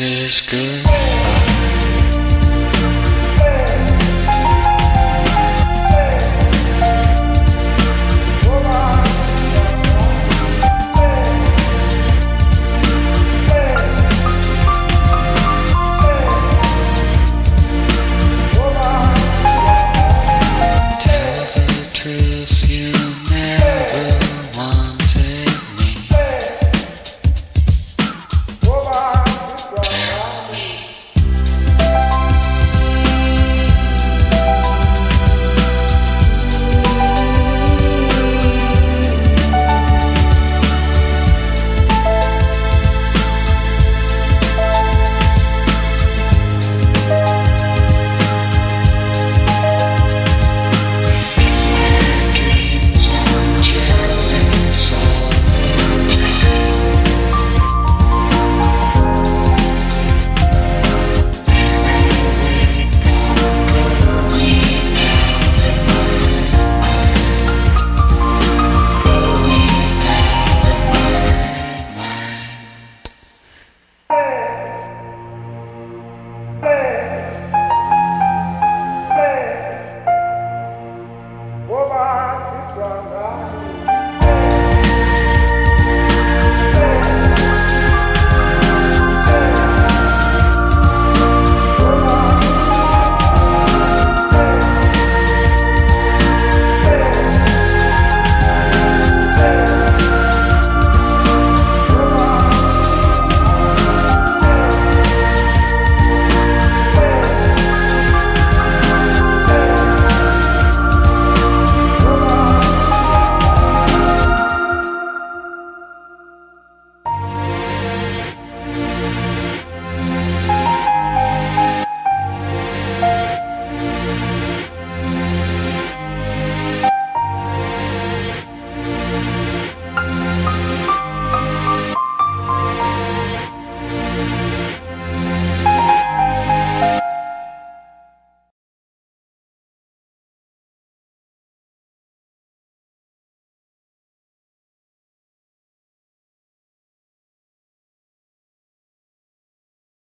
is good.